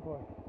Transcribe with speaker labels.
Speaker 1: boy.